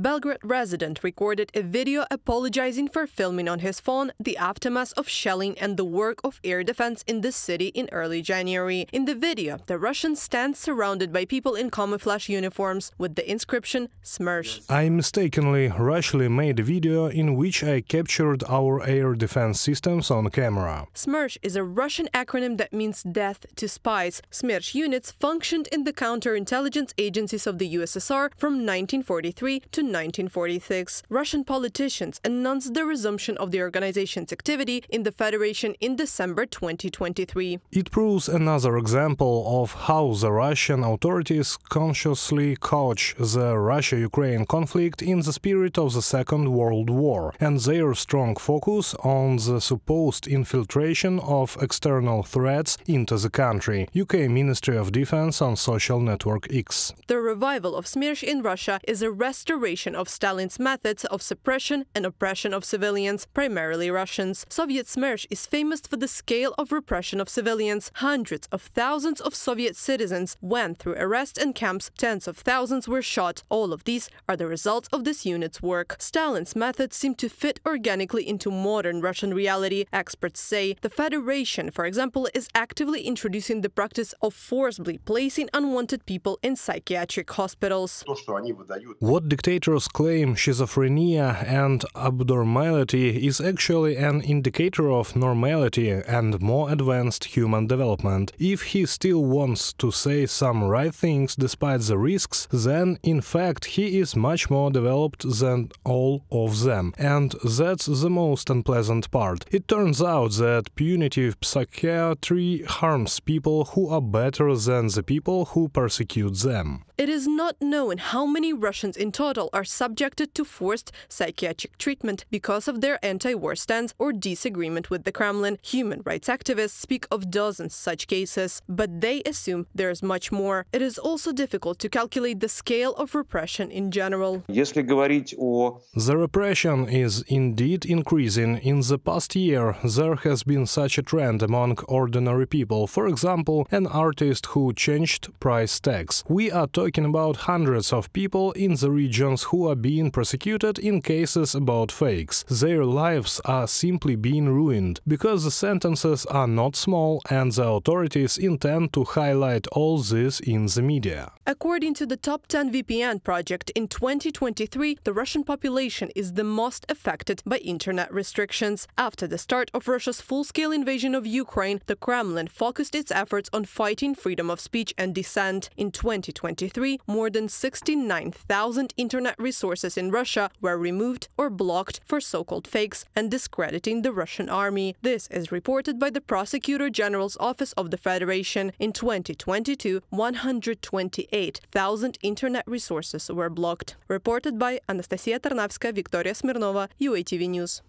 Belgorod resident recorded a video apologizing for filming on his phone the aftermath of shelling and the work of air defense in the city in early January. In the video, the Russian stands surrounded by people in camouflage uniforms with the inscription Smersh. I mistakenly, rashly made a video in which I captured our air defense systems on camera. Smersh is a Russian acronym that means death to spies. Smersh units functioned in the counterintelligence agencies of the USSR from 1943 to 1946. Russian politicians announced the resumption of the organization's activity in the Federation in December 2023. It proves another example of how the Russian authorities consciously couch the Russia-Ukraine conflict in the spirit of the Second World War and their strong focus on the supposed infiltration of external threats into the country. UK Ministry of Defense on social network X. The revival of Smersh in Russia is a restoration of Stalin's methods of suppression and oppression of civilians, primarily Russians. Soviet Smersh is famous for the scale of repression of civilians. Hundreds of thousands of Soviet citizens went through arrest and camps, tens of thousands were shot. All of these are the results of this unit's work. Stalin's methods seem to fit organically into modern Russian reality. Experts say the Federation, for example, is actively introducing the practice of forcibly placing unwanted people in psychiatric hospitals. What dictators claim schizophrenia and abnormality is actually an indicator of normality and more advanced human development. If he still wants to say some right things despite the risks, then in fact he is much more developed than all of them. And that's the most unpleasant part. It turns out that punitive psychiatry harms people who are better than the people who persecute them. It is not known how many Russians in total are subjected to forced psychiatric treatment because of their anti war stance or disagreement with the Kremlin. Human rights activists speak of dozens such cases, but they assume there is much more. It is also difficult to calculate the scale of repression in general. The repression is indeed increasing. In the past year, there has been such a trend among ordinary people. For example, an artist who changed price tags. We are talking about hundreds of people in the regions who are being prosecuted in cases about fakes. Their lives are simply being ruined because the sentences are not small and the authorities intend to highlight all this in the media. According to the Top 10 VPN project, in 2023, the Russian population is the most affected by internet restrictions. After the start of Russia's full scale invasion of Ukraine, the Kremlin focused its efforts on fighting freedom of speech and dissent. In 2023, more than 69,000 internet resources in Russia were removed or blocked for so called fakes and discrediting the Russian army. This is reported by the Prosecutor General's Office of the Federation. In 2022, 128,000 internet resources were blocked. Reported by Anastasia Tarnavska, Victoria Smirnova, UATV News.